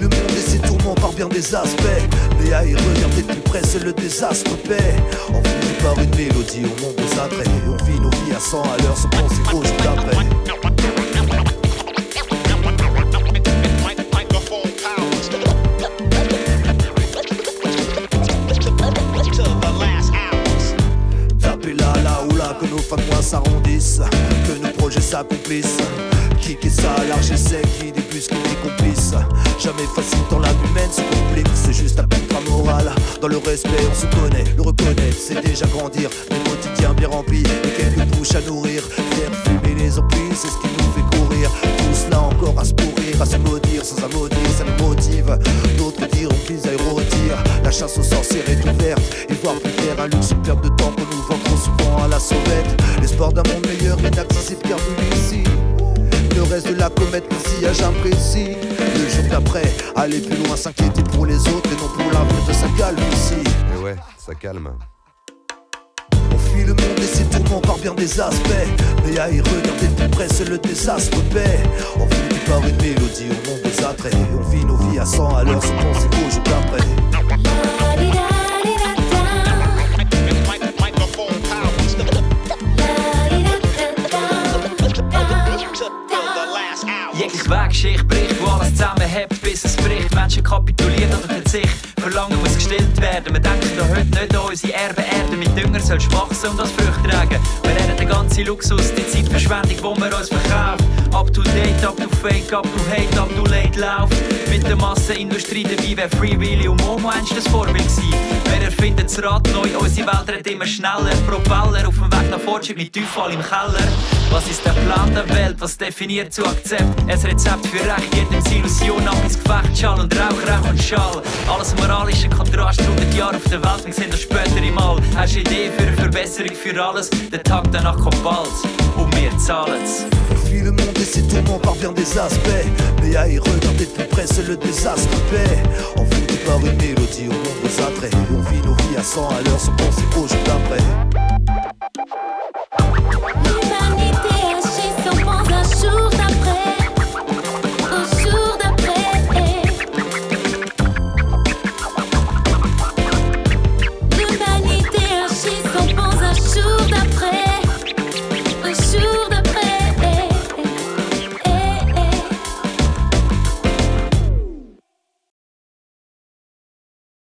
le monde et ses tourments par bien des aspects. Mais à y regarder de plus près, c'est le désastre paix. Enfoui par une mélodie, au monde aux attraits. On vit nos vies à 100 à l'heure sans penser au jour d'après. Là, là ou là, que nos fins s'arrondissent, que nos projets s'accomplissent. Kicker ça, large et sec, qui débusque les complices. Jamais facile dans l'âme humaine, se complique, c'est juste un contrat moral. Dans le respect, on se connaît, le reconnaître, c'est déjà grandir. Des quotidiens bien remplis, et quelques bouches à nourrir. Faire fumer les emplis, c'est ce qui nous fait courir. Tout cela encore à se pourrir, à se maudire, sans un maudire, ça les motive. D'autres diront qu'ils aillent rôtir. La chasse aux sorcières est ouverte, et voir plus clair, un luxe, une perte de temps qu'on nous vend trop souvent à la sauvette. L'espoir d'un monde meilleur est accessible car plus ici. Le reste de la comète, un sillage imprécis. Le jour d'après, aller plus loin, s'inquiéter pour les autres et non pour l'avenir de sa calme ici. Mais ouais, ça calme. On fuit le monde et ses tourments par bien des aspects. Mais à y regarder de plus près, c'est le désastre paix. Wegschicht bricht, wo alles zusammenhebt, bis es bricht. Menschen kapitulieren oder Verzicht. Verlangen muss gestillt werden. Wir denken da heute nicht an unsere Erbe Erde. Mit Dünger sollst wachsen und das Früchte tragen. Wir reden den ganzen Luxus, die Zeitverschwendung, die wir uns verkauft. Up to date, up to fake, up to hate, up to late lauf. Mit der Massenindustrie dabei wäre Free Willy und Momo einst das Vorbild gewesen. Wir erfinden das Rad neu, unsere Welt rennt immer schneller. Propeller auf dem Weg nach Fortschritt mit Teufel im Keller. Was ist der Plan der Welt? Was definiert zu Akzept? Ein Rezept für Recht, jedem Illusion ab ins Gefecht. Schall und Rauch, Rauch und Schall. Alles moralische Kontrast, 100 Jahre auf der Welt, wir sehen das später im All. Hast du Idee für eine Verbesserung für alles? Der Tag danach kommt bald und wir zahlen's. On fuit le monde et ses tourments par bien des aspects. Mais à y regarder de plus près, c'est le désastre paix. Envoûté par une mélodie au monde des attraits. On vit nos vies à 100 à l'heure sans penser au jour d'après. 夢に